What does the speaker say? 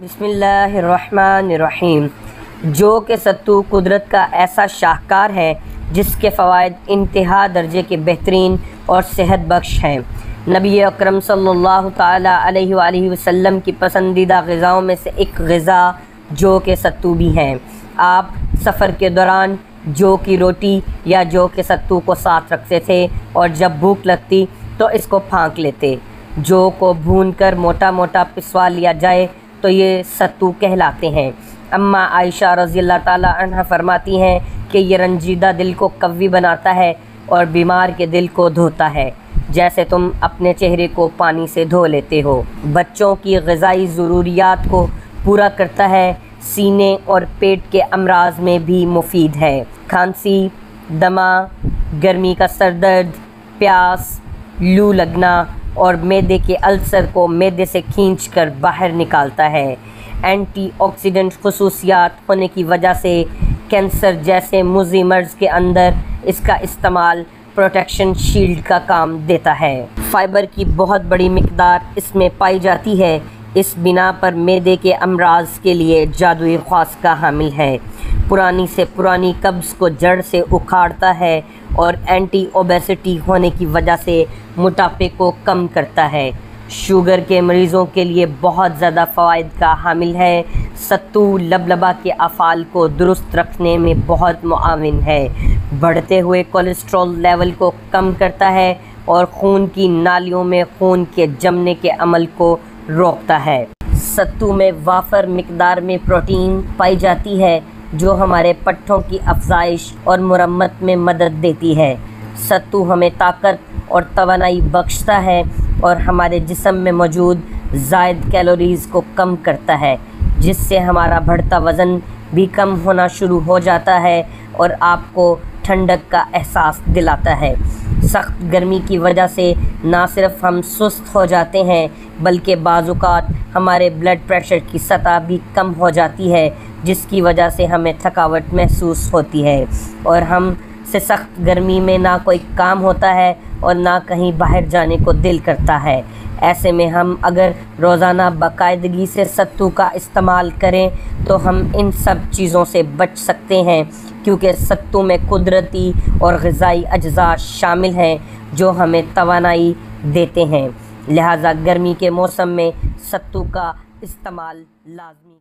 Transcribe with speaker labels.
Speaker 1: बिसमीम जो के सत्तू कुदरत का ऐसा शाहकार है, जिसके फ़वाद इंतहा दर्जे के बेहतरीन और सेहत बख्श हैं। नबी अकरम सल्लल्लाहु अलैहि की पसंदीदा गज़ाओं में से एक गज़ा जो के सत्तू भी हैं। आप सफ़र के दौरान जो की रोटी या जो के सत्तू को साथ रखते थे और जब भूख लगती तो इसको फाँक लेते। जो को भून कर मोटा मोटा पिसवा लिया जाए तो ये सत्तू कहलाते हैं। अम्मा आयशा रज़ी अल्लाह ताला फरमाती हैं कि ये रंजीदा दिल को कवी बनाता है और बीमार के दिल को धोता है। जैसे तुम अपने चेहरे को पानी से धो लेते हो। बच्चों की गज़ाई ज़रूरियात को पूरा करता है। सीने और पेट के अमराज में भी मुफीद है। खांसी, दमा, गर्मी का सर दर्द प्यास, लू लगना और मैदे के अल्सर को मैदे से खींच कर बाहर निकालता है। एंटी ऑक्सीडेंट खसूसियात होने की वजह से कैंसर जैसे मुजी मर्ज के अंदर इसका इस्तेमाल प्रोटेक्शन शील्ड का काम देता है। फाइबर की बहुत बड़ी मकदार इसमें पाई जाती है। इस बिना पर मैदे के अमराज के लिए जादुई ख़ास का हामिल है। पुरानी से पुरानी कब्ज़ को जड़ से उखाड़ता है और एंटी ओबेसिटी होने की वजह से मोटापे को कम करता है। शुगर के मरीज़ों के लिए बहुत ज़्यादा फ़वाद का हामिल है। सत्तू लबलबा के अफ़ाल को दुरुस्त रखने में बहुत मुआविन है। बढ़ते हुए कोलेस्ट्रॉल लेवल को कम करता है और खून की नालियों में खून के जमने के अमल को रोकता है। सत्तू में वाफर मकदार में प्रोटीन पाई जाती है। जो हमारे पट्ठों की अफजाइश और मुरम्मत में मदद देती है। सत्तू हमें ताकत और तोानाई बख्शता है और हमारे जिसम में मौजूद जायद कैलोरीज़ को कम करता है, जिससे हमारा बढ़ता वज़न भी कम होना शुरू हो जाता है और आपको ठंडक का एहसास दिलाता है। सख्त गर्मी की वजह से ना सिर्फ़ हम सुस्त हो जाते हैं, बल्कि बाज़ात हमारे ब्लड प्रेशर की सतह भी कम हो जाती है, जिसकी वजह से हमें थकावट महसूस होती है। और हम से सख्त गर्मी में ना कोई काम होता है और ना कहीं बाहर जाने को दिल करता है। ऐसे में हम अगर रोज़ाना बाकायदगी से सत्तू का इस्तेमाल करें तो हम इन सब चीज़ों से बच सकते हैं। क्योंकि सत्तू में कुदरती और गज़ाई अज्जा शामिल हैं जो हमें तोानाई देते हैं। लिहाजा गर्मी के मौसम में सत्तू का इस्तेमाल लाजमी